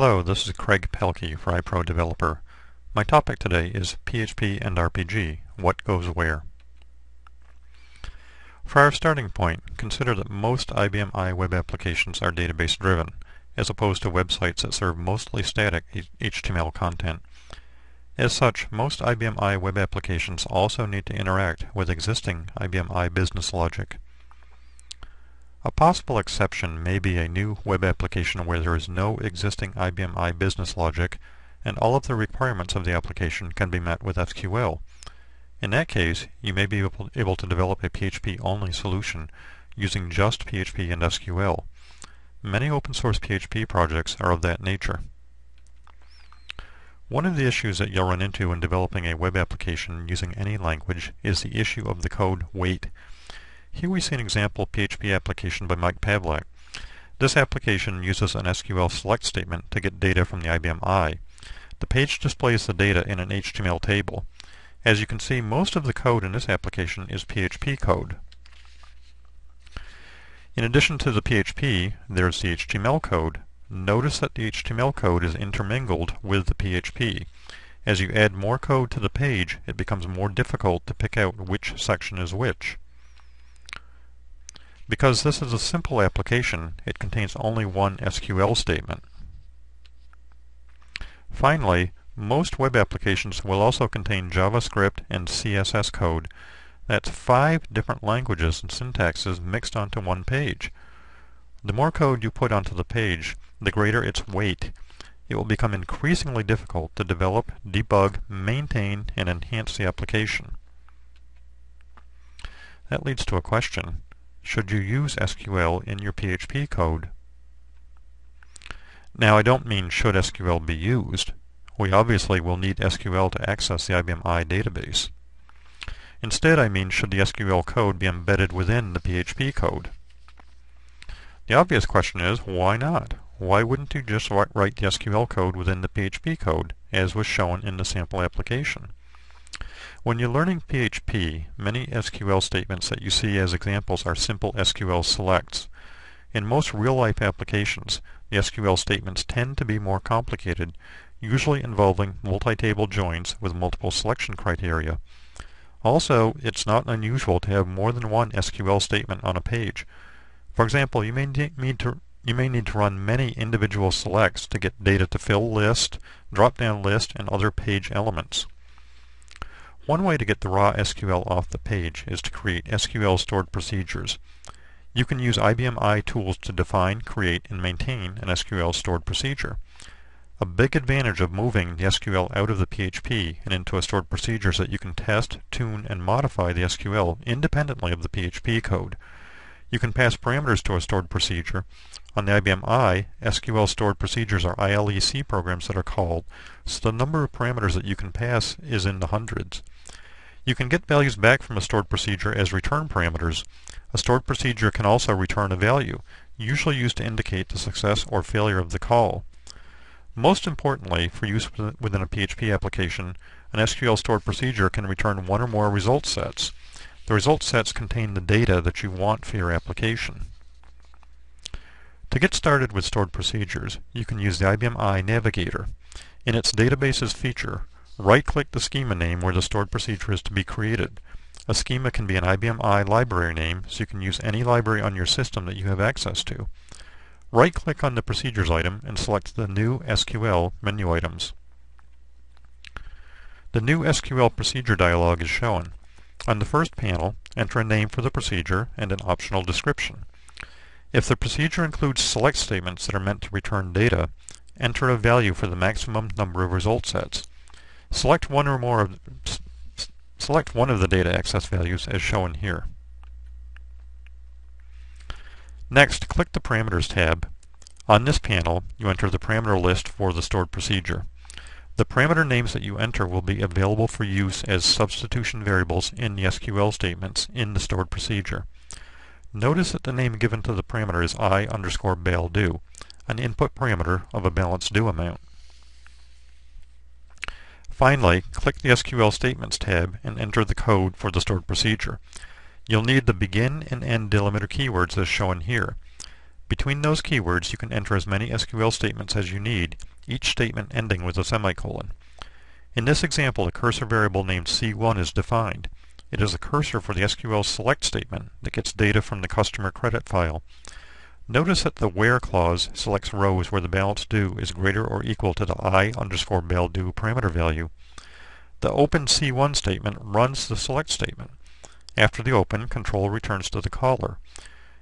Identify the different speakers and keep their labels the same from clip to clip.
Speaker 1: Hello, this is Craig Pelkie for iPro Developer. My topic today is PHP and RPG, what goes where. For our starting point, consider that most IBM i web applications are database driven, as opposed to websites that serve mostly static HTML content. As such, most IBM i web applications also need to interact with existing IBM i business logic. A possible exception may be a new web application where there is no existing IBM i business logic and all of the requirements of the application can be met with SQL. In that case, you may be able, to develop a PHP-only solution using just PHP and SQL. Many open source PHP projects are of that nature. One of the issues that you'll run into when developing a web application using any language is the issue of the code weight. Here we see an example PHP application by Mike Pavlak. This application uses an SQL select statement to get data from the IBM i. The page displays the data in an HTML table. As you can see, most of the code in this application is PHP code. In addition to the PHP, there's the HTML code. Notice that the HTML code is intermingled with the PHP. As you add more code to the page, it becomes more difficult to pick out which section is which. Because this is a simple application, it contains only one SQL statement. Finally, most web applications will also contain JavaScript and CSS code. That's five different languages and syntaxes mixed onto one page. The more code you put onto the page, the greater its weight. It will become increasingly difficult to develop, debug, maintain, and enhance the application. That leads to a question should you use SQL in your PHP code? Now I don't mean should SQL be used. We obviously will need SQL to access the IBM i database. Instead I mean should the SQL code be embedded within the PHP code? The obvious question is, why not? Why wouldn't you just write the SQL code within the PHP code, as was shown in the sample application? When you're learning PHP, many SQL statements that you see as examples are simple SQL selects. In most real-life applications, the SQL statements tend to be more complicated, usually involving multi-table joins with multiple selection criteria. Also, it's not unusual to have more than one SQL statement on a page. For example, you may need to you may need to run many individual selects to get data to fill list, drop-down list, and other page elements. One way to get the raw SQL off the page is to create SQL stored procedures. You can use IBM i tools to define, create, and maintain an SQL stored procedure. A big advantage of moving the SQL out of the PHP and into a stored procedure is that you can test, tune, and modify the SQL independently of the PHP code. You can pass parameters to a stored procedure. On the IBM i, SQL stored procedures are ILE C programs that are called, so the number of parameters that you can pass is in the hundreds. You can get values back from a stored procedure as return parameters. A stored procedure can also return a value, usually used to indicate the success or failure of the call. Most importantly, for use within a PHP application, an SQL stored procedure can return one or more result sets. The result sets contain the data that you want for your application. To get started with stored procedures, you can use the IBM i Navigator. In its Databases feature, right-click the schema name where the stored procedure is to be created. A schema can be an IBM i library name, so you can use any library on your system that you have access to. Right-click on the Procedures item and select the New SQL menu items. The New SQL Procedure dialog is shown. On the first panel, enter a name for the procedure and an optional description. If the procedure includes select statements that are meant to return data, enter a value for the maximum number of result sets. Select one or more of select one of the data access values as shown here. Next, click the Parameters tab. On this panel, you enter the parameter list for the stored procedure. The parameter names that you enter will be available for use as substitution variables in the SQL statements in the stored procedure. Notice that the name given to the parameter is i underscore bal due, an input parameter of a balance due amount. Finally, click the SQL Statements tab and enter the code for the stored procedure. You'll need the begin and end delimiter keywords as shown here. Between those keywords you can enter as many SQL statements as you need, each statement ending with a semicolon. In this example, a cursor variable named C1 is defined. It is a cursor for the SQL select statement that gets data from the customer credit file. Notice that the where clause selects rows where the balance due is greater or equal to the i underscore bal due parameter value. The open C1 statement runs the select statement. After the open, control returns to the caller.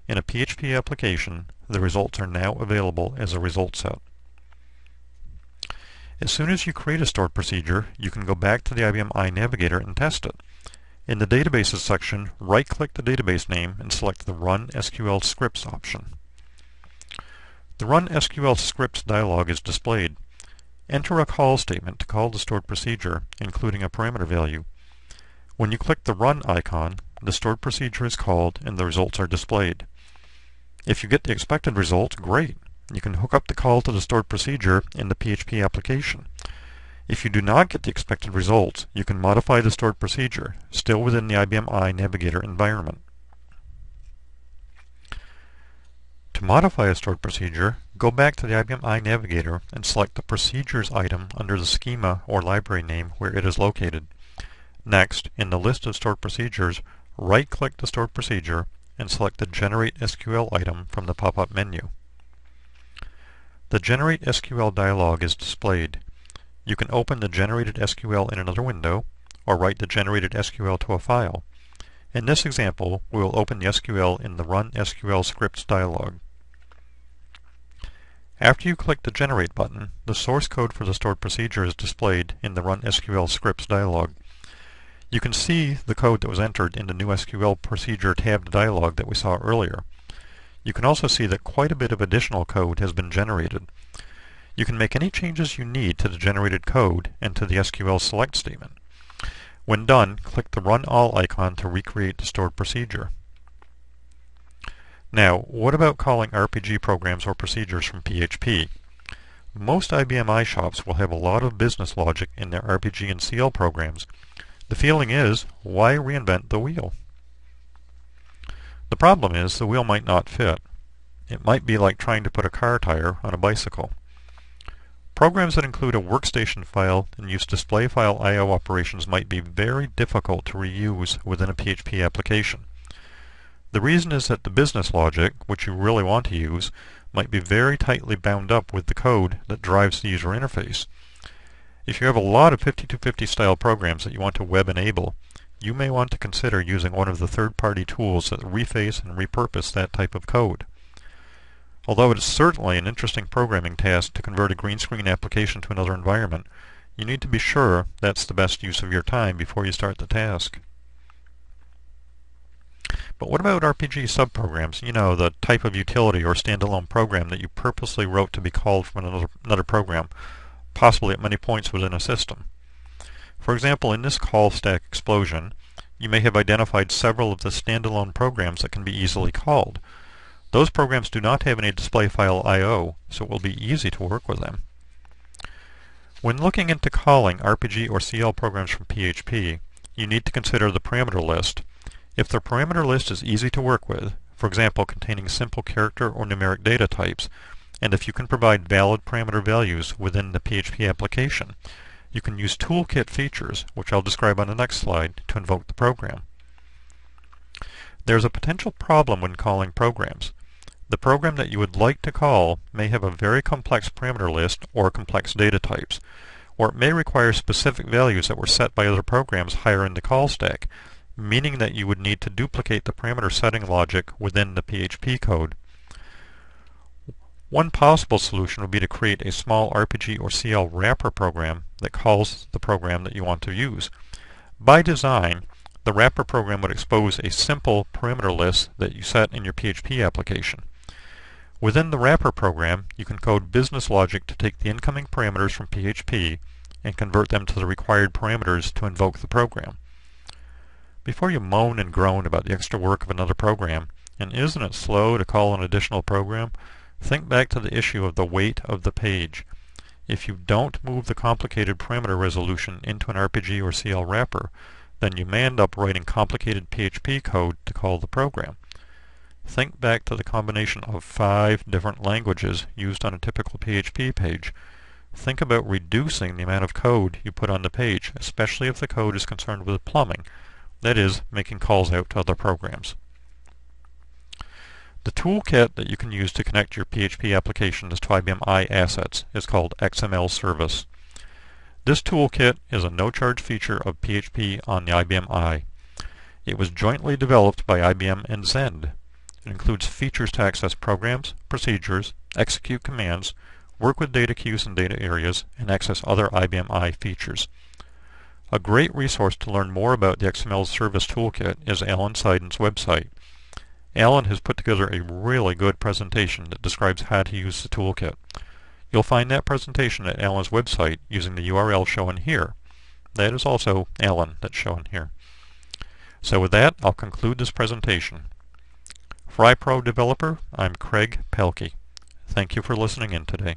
Speaker 1: In a PHP application, the results are now available as a result set. As soon as you create a stored procedure, you can go back to the IBM i Navigator and test it. In the Databases section, right-click the database name and select the Run SQL Scripts option. The Run SQL Scripts dialog is displayed. Enter a call statement to call the stored procedure, including a parameter value. When you click the Run icon, the stored procedure is called and the results are displayed. If you get the expected result, great. You can hook up the call to the stored procedure in the PHP application. If you do not get the expected results, you can modify the stored procedure, still within the IBM i Navigator environment. To modify a stored procedure, go back to the IBM i Navigator and select the Procedures item under the schema or library name where it is located. Next, in the list of stored procedures, right-click the stored procedure and select the Generate SQL item from the pop-up menu. The Generate SQL dialog is displayed. You can open the generated SQL in another window, or write the generated SQL to a file. In this example, we will open the SQL in the Run SQL Scripts dialog. After you click the Generate button, the source code for the stored procedure is displayed in the Run SQL Scripts dialog. You can see the code that was entered in the new SQL procedure tabbed dialog that we saw earlier. You can also see that quite a bit of additional code has been generated. You can make any changes you need to the generated code and to the SQL select statement. When done, click the Run All icon to recreate the stored procedure. Now, what about calling RPG programs or procedures from PHP? Most IBM i shops will have a lot of business logic in their RPG and CL programs, the feeling is, why reinvent the wheel? The problem is the wheel might not fit. It might be like trying to put a car tire on a bicycle. Programs that include a workstation file and use display file I.O. operations might be very difficult to reuse within a PHP application. The reason is that the business logic, which you really want to use, might be very tightly bound up with the code that drives the user interface. If you have a lot of 5250 style programs that you want to web enable, you may want to consider using one of the third-party tools that reface and repurpose that type of code. Although it is certainly an interesting programming task to convert a green screen application to another environment, you need to be sure that's the best use of your time before you start the task. But what about RPG subprograms? You know, the type of utility or standalone program that you purposely wrote to be called from another, another program possibly at many points within a system. For example, in this call stack explosion, you may have identified several of the standalone programs that can be easily called. Those programs do not have any display file I.O., so it will be easy to work with them. When looking into calling RPG or CL programs from PHP, you need to consider the parameter list. If the parameter list is easy to work with, for example containing simple character or numeric data types, and if you can provide valid parameter values within the PHP application, you can use toolkit features, which I'll describe on the next slide, to invoke the program. There's a potential problem when calling programs. The program that you would like to call may have a very complex parameter list or complex data types, or it may require specific values that were set by other programs higher in the call stack, meaning that you would need to duplicate the parameter setting logic within the PHP code. One possible solution would be to create a small RPG or CL wrapper program that calls the program that you want to use. By design, the wrapper program would expose a simple parameter list that you set in your PHP application. Within the wrapper program, you can code business logic to take the incoming parameters from PHP and convert them to the required parameters to invoke the program. Before you moan and groan about the extra work of another program, and isn't it slow to call an additional program, Think back to the issue of the weight of the page. If you don't move the complicated parameter resolution into an RPG or CL wrapper, then you may end up writing complicated PHP code to call the program. Think back to the combination of five different languages used on a typical PHP page. Think about reducing the amount of code you put on the page, especially if the code is concerned with plumbing, that is, making calls out to other programs. The toolkit that you can use to connect your PHP applications to IBM i assets is called XML Service. This toolkit is a no-charge feature of PHP on the IBM i. It was jointly developed by IBM and Zend. It includes features to access programs, procedures, execute commands, work with data queues and data areas, and access other IBM i features. A great resource to learn more about the XML Service Toolkit is Alan Seiden's website. Alan has put together a really good presentation that describes how to use the toolkit. You'll find that presentation at Alan's website using the URL shown here. That is also Alan that's shown here. So with that, I'll conclude this presentation. For iPro Developer, I'm Craig Pelkie. Thank you for listening in today.